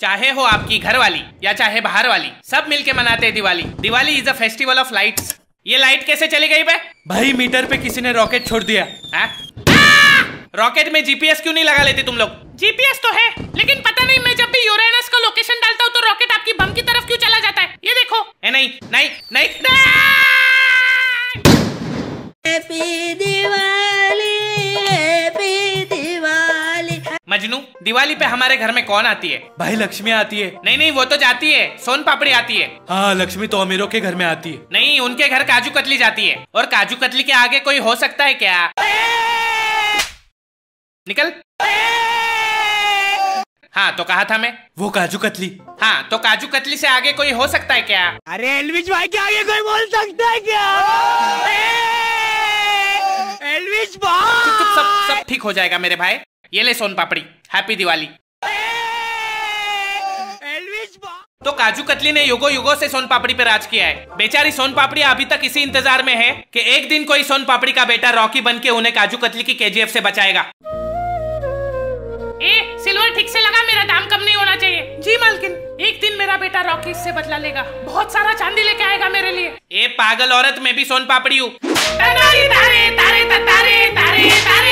चाहे हो आपकी घर वाली या चाहे बाहर वाली सब मिलके मनाते हैं Diwali. Diwali is a festival of light ये लाइट कैसे चली गई बे? भाई मीटर पे किसी ने रॉकेट छोड़ दिया। हाँ? रॉकेट में जीपीएस क्यों नहीं लगा लेते तुम लोग? जीपीएस तो है। मजनू दिवाली पे हमारे घर में कौन आती है? भाई लक्ष्मी आती है। नहीं नहीं वो तो जाती है। सोन पापड़ी आती है। हाँ लक्ष्मी तो अमीरों के घर में आती है। नहीं उनके घर काजू कतली जाती है। और काजू कतली के आगे कोई हो सकता है क्या? निकल। हाँ तो कहा था मैं? वो काजू कतली। हाँ तो काजू कतली से आगे कोई हो सकता है क्या? अरे एलविश भाई के आगे कोई बोल सकता है क्या? एलविश चुप चुप सब सब ठीक हो जाएगा मेरे भाई। ये ले सोन पापड़ी हैप्पी दिवाली तो काजू कतली ने युगो युगो से सोन पापड़ी पे राज किया है। बेचारी सोन पापड़ी अभी तक इसी इंतज़ार में है कि एक दिन कोई सोन पापड़ी का बेटा रॉकी बन के उन्हें काजू कतली की केजीएफ से बचाएगा। ए सिल्वर ठीक से लगा मेरा दाम कम नहीं होना चाहिए। जी मालकिन। एक दिन मेरा बेटा रॉकी इससे बदला लेगा। बहुत सारा चांदी लेके आएगा मेरे लिए। ए पागल औरत मैं भी सोन पापड़ी हूँ। तारे तारे तारे तारे तारे तारे तारे।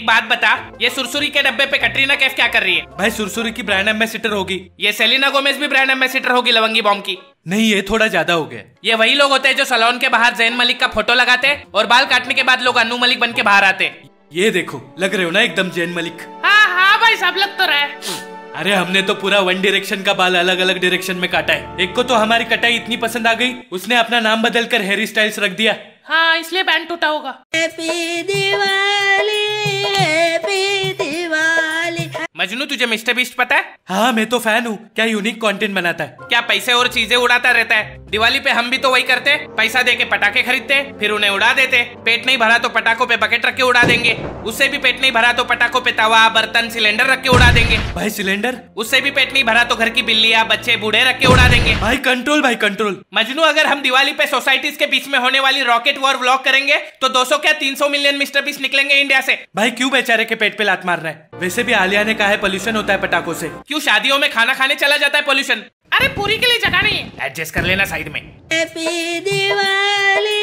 एक बात बता ये सुरसुरी के डब्बे पे कटरीना कैफ क्या कर रही है? भाई सुरसुरी की ब्रांड एम्बेसिडर होगी। ये सेलिना गोमेज भी ब्रांड एम्बेसिडर होगी लवंगी बॉम्ब की। नहीं ये थोड़ा ज़्यादा हो गया। ये वही लोग होते हैं जो सलोन के बाहर जैन मलिक का फ़ोटो लगाते और बाल काटने के बाद लोग अनु मलिक बन के बाहर आते ये देखो लग रहे हो ना एकदम जैन मलिक? हाँ हाँ भाई सब लग तो रहे। अरे हमने तो पूरा वन डायरेक्शन का बाल अलग अलग डायरेक्शन में काटा है। एक को तो हमारी कटाई इतनी पसंद आ गई उसने अपना नाम बदल कर हेयर स्टाइल्स रख दिया। हाँ इसलिए बैंड टूटा होगा। मजनू तुझे मिस्टर बीस्ट पता है? हाँ मैं तो फ़ैन हूँ। क्या यूनिक कंटेंट बनाता है? क्या पैसे और चीज़ें उड़ाता रहता है? दिवाली पे हम भी तो वही करते पैसा दे के पटाखे खरीदते फिर उन्हें उड़ा देते। पेट नहीं भरा तो पटाखों पे बकेट रख के उड़ा देंगे। उससे भी पेट नहीं भरा तो पटाखों पे तवा बर्तन सिलेंडर रख के उड़ा देंगे। भाई सिलेंडर उससे भी पेट नहीं भरा तो घर की बिल्लियाँ बच्चे बूढ़े रख के उड़ा देंगे। भाई कंट्रोल भाई कंट्रोल मजनू अगर हम दिवाली पे सोसाइटीज के बीच में होने वाली रॉकेट वॉर ब्लॉक करेंगे तो 200 क्या 300 मिलियन मिस्टर बीस निकलेंगे इंडिया से? भाई क्यों बेचारे के पेट पे लात मार रहा है? वैसे भी आलिया ने कहा है पोल्यूशन होता है पटाखों से। क्यों शादियों में खाना खाने चला जाता है पोल्यूशन अरे पूरी के लिए जगह नहीं है। एडजस्ट कर लेना साइड में। Happy Diwali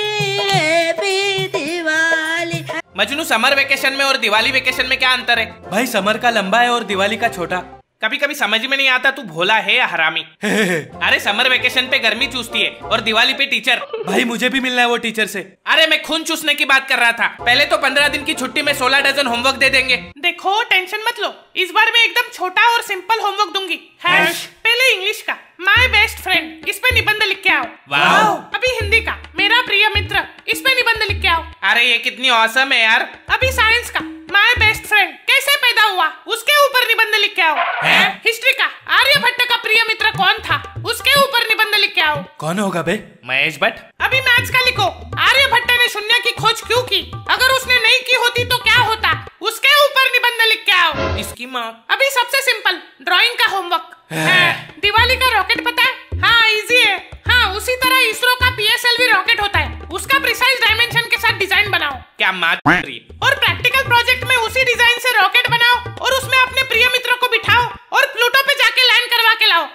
happy Diwali Majnu summer vacation में और दिवाली वेकेशन में क्या अंतर है? भाई समर का लंबा है और दिवाली का छोटा। कभी कभी समझ में नहीं आता तू भोला है या हरामी। अरे समर वेकेशन पे गर्मी चूसती है और दिवाली पे टीचर भाई मुझे भी मिलना है वो टीचर से। अरे मैं खून चूसने की बात कर रहा था। पहले तो पंद्रह दिन की छुट्टी में सोलह डजन होमवर्क दे देंगे। देखो टेंशन मत लो। इस बार मैं एकदम छोटा और सिंपल होमवर्क दूँगी। पहले इंग्लिश का। माय बेस्ट फ्रेंड इस पे निबंध लिख के आओ। वाओ। अभी हिंदी का मेरा प्रिय मित्र इस पे निबंध लिख के आओ। अरे ये कितनी औसम है यार। अभी साइंस का माय बेस्ट फ्रेंड कैसे पैदा हुआ उसके ऊपर निबंध लिख के आओ। हिस्ट्री का आर्यभट्ट का प्रिय मित्र कौन था उसके ऊपर निबंध लिख के आओ। कौन होगा बे? महेश भट्ट? अभी मैथ्स का लिखो आर्यभट्ट ने शून्य की खोज क्यों की? अगर उसने नहीं की होती तो क्या होता? उसके ऊपर निबंध लिख के आओ। इसकी माँ। अभी सबसे सिंपल ड्राइंग का होमवर्क डायमेंशन के साथ डिज़ाइन बनाओ। क्या मात रही और प्रैक्टिकल प्रोजेक्ट में उसी डिज़ाइन से रॉकेट बनाओ और उसमें अपने प्रिय मित्र को बिठाओ और प्लूटो पे जाके लैंड करवा के लाओ।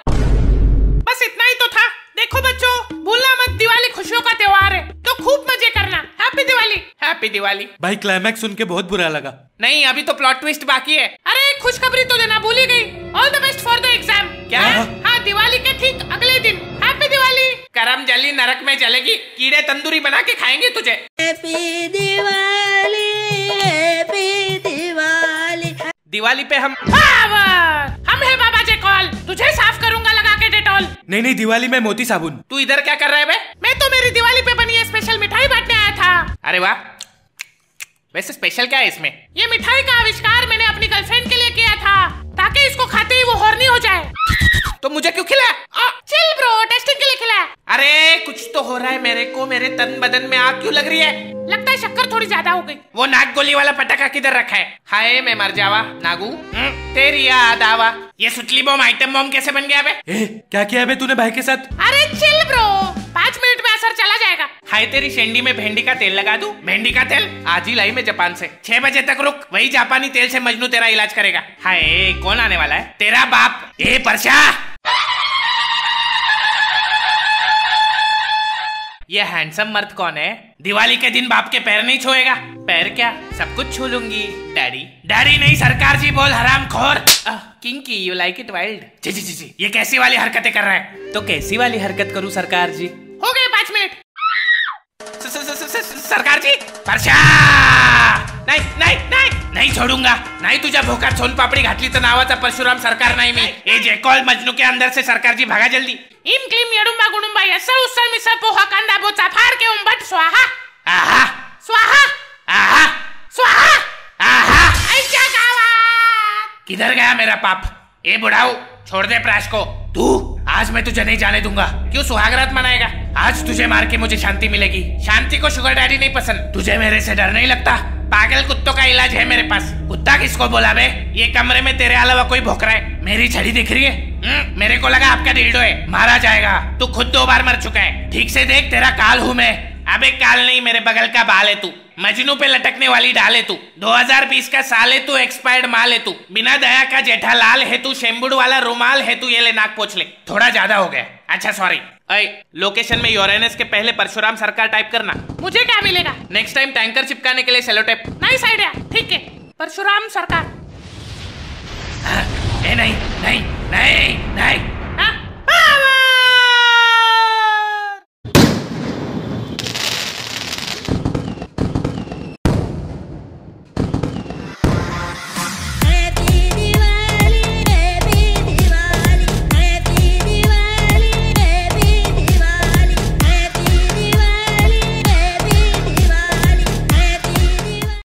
बस इतना ही तो था। देखो बच्चों भूलना मत दिवाली खुशियों का त्योहार है। तो खूब मज़े करना। हैप्पी दिवाली। हैप्पी दिवाली। भाई क्लाइमैक्स सुन के बहुत बुरा लगा। नहीं अभी तो प्लॉट ट्विस्ट बाकी है। अरे खुशखबरी तो देना भूल ही गई। All the best for the exam क्या? हाँ दिवाली के ठीक अगले दिन। हैप्पी दिवाली। करम जली नरक में जलेगी। कीड़े तंदूरी बना के खाएँगे तुझे। Happy Diwali happy Diwali. Diwali पे हम हम है बाबा जे कॉल। तुझे साफ़ करूँगा लगा के डेटॉल। नहीं नहीं दिवाली में मोती साबुन। तू इधर क्या कर रहा है बे? मैं तो मेरी दिवाली पे बनी है स्पेशल मिठाई बांटने आया था। अरे वाह। वैसे स्पेशल क्या है इसमें? ये मिठाई का आविष्कार मैंने अपनी गर्लफ्रेंड के लिए किया था ताकि इसको खाते ही वो हॉर्नी हो जाए। तो मुझे क्यों खिलाया चिल ब्रो टेस्टिंग के लिए खिलाया अरे कुछ तो हो रहा है मेरे को मेरे तन बदन में आग क्यों लग रही है? लगता है शक्कर थोड़ी ज़्यादा हो गई। वो नाग गोली वाला पटाखा किधर रखा है? हाय मैं मर जावा नागू। हम्म, तेरी याद आवा। ये सुतली बॉम्ब आइटम बॉम्ब कैसे बन गया बे? ए क्या किया बे तूने भाई के साथ? अरे चिल ब्रो पाँच मिनट में असर चला जाएगा। हाय तेरी शेंडी में भेंडी का तेल लगा दूँ? भेंडी का तेल? आज ही लाई मैं जापान से। छह बजे तक रुक वही जापानी तेल से मजनू तेरा इलाज करेगा। हाय कौन आने वाला है? तेरा बाप। ए परशा ये हैंडसम मर्द कौन है? दिवाली के दिन बाप के पैर नहीं छुएगा। पैर क्या? सब कुछ छू लूँगी। डैडी डैडी नहीं, सरकार जी बोल, हराम खोर। Kinky you like it wild जी जी जी जी, ये कैसी वाली हरकतें कर रहा है? तो कैसी वाली हरकत करूँ, सरकार जी? हो गए पाँच मिनट। सरकार जी? नाही नाही नाही छोडूंगा. नाही तुझ्या भोकात सोन पापडी घातली तर नावाचा परशुराम सरकार नाही मी. ए जे कॉल मजनू के अंदर से सरकार जी भागा जल्दी. इम क्लीम यडुंबा गुडुंबा यसळ उसळ मिसळ पोहा कांदा बोचा फार के उंबट स्वाहा. आहा. स्वाहा. आहा. स्वाहा. आहा. गावात. किधर गया मेरा पाप? ए बुढ़ाऊ छोड़ दे प्राश को. तू आज मैं तुझे नहीं जाने दूंगा. क्यों सुहागरात मनाएगा? आज तुझे मार के मुझे शांति मिलेगी। शांति को शुगर डैडी नहीं पसंद। तुझे मेरे से डर नहीं लगता? पागल कुत्तों का इलाज है मेरे पास। कुत्ता किसको बोला बे? ये कमरे में तेरे अलावा कोई भोक रहा है। मेरी छड़ी दिख रही है? हम्म, मेरे को लगा आपका डिल्डो है। मारा जाएगा। तू खुद दो बार मर चुका है। ठीक से देख तेरा काल हूँ मैं। अबे काल नहीं मेरे बगल का बाल है तू। मजनू पे लटकने वाली डाल है तू 2020 का साल है तू एक्सपायर्ड माल है तू। बिना दया का जेठालाल है तू शेम्बुड वाला रुमाल है तू ये ले नाक पोछ ले थोड़ा ज़्यादा हो गया। अच्छा सॉरी अय लोकेशन में यूरेनस के पहले परशुराम सरकार टाइप करना। मुझे क्या मिलेगा? नेक्स्ट टाइम टैंकर चिपकाने के लिए सेलो टेप नाइस आइडिया ठीक है। परशुराम सरकार। नहीं नहीं नहीं नहीं।